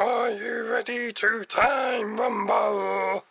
Are you ready to time rumble?